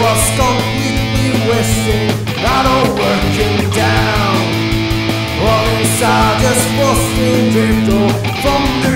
was completely wasted, not all working down. All inside just busting drift off from the